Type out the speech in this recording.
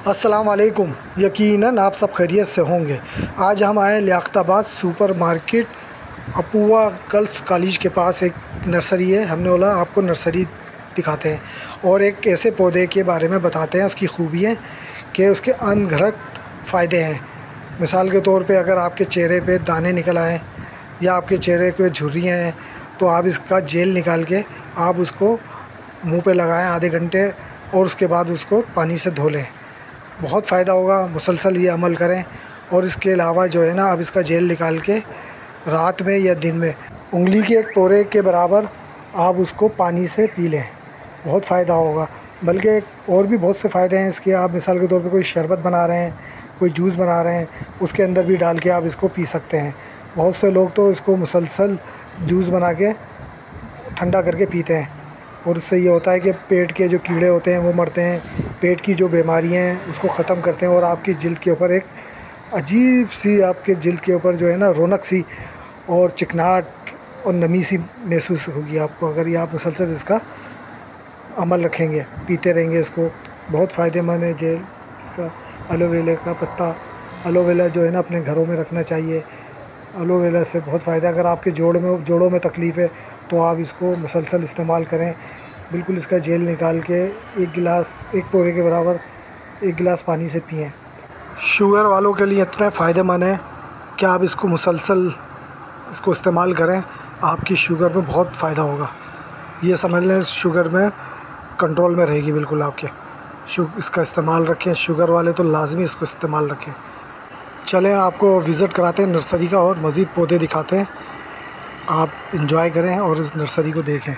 अस्सलाम वालेकुम यकीनन आप सब खैरियत से होंगे। आज हम आए लियाकताबाद सुपर मार्केट अपुआ गर्ल्स कॉलेज के पास एक नर्सरी है। हमने बोला, आपको नर्सरी दिखाते हैं। और एक ऐसे पौधे के बारे में बताते हैं, उसकी खूबियाँ कि उसके अनघरत फ़ायदे हैं। मिसाल के तौर पे अगर आपके चेहरे पे दाने निकल आएँ या आपके चेहरे पे झुर्रियाँ हैं तो आप इसका जेल निकाल के आप उसको मुँह पे लगाएँ आधे घंटे और उसके बाद उसको पानी से धो लें। बहुत फ़ायदा होगा, मुसलसल ये अमल करें। और इसके अलावा जो है ना, आप इसका जेल निकाल के रात में या दिन में उंगली के एक तोरे के बराबर आप उसको पानी से पी लें। बहुत फ़ायदा होगा। बल्कि और भी बहुत से फ़ायदे हैं इसके। आप मिसाल के तौर पे कोई शरबत बना रहे हैं, कोई जूस बना रहे हैं, उसके अंदर भी डाल के आप इसको पी सकते हैं। बहुत से लोग तो इसको मुसलसल जूस बना के ठंडा करके पीते हैं। और उससे ये होता है कि पेट के जो कीड़े होते हैं, वो मरते हैं। पेट की जो बीमारियाँ हैं, उसको ख़त्म करते हैं और आपकी जल्द के ऊपर एक अजीब सी आपके जल्द के ऊपर जो है ना रौनक सी और चिकनाहट और नमी सी महसूस होगी आपको। अगर ये आप मुसलसल इसका अमल रखेंगे, पीते रहेंगे इसको, बहुत फ़ायदेमंद है जेल, इसका एलोवेला का पत्ता एलोवेला जो है ना अपने घरों में रखना चाहिए। एलोवेला से बहुत फ़ायदा अगर आपके जोड़ में, जोड़ों में तकलीफ़ है तो आप इसको मुसलसल इस्तेमाल करें। बिल्कुल इसका जेल निकाल के एक गिलास, एक पोरे के बराबर एक गिलास पानी से पिएँ। शुगर वालों के लिए इतना फ़ायदेमंद है कि आप इसको मुसलसल इसको इस्तेमाल करें, आपकी शुगर में बहुत फ़ायदा होगा। ये समझ लें शुगर में कंट्रोल में रहेगी बिल्कुल आपके। इसका इस्तेमाल रखें, शुगर वाले तो लाजमी इसको इस्तेमाल रखें। चलें, आपको विज़िट कराते हैं नर्सरी का और मज़ीद पौधे दिखाते हैं। आप इंजॉय करें और इस नर्सरी को देखें।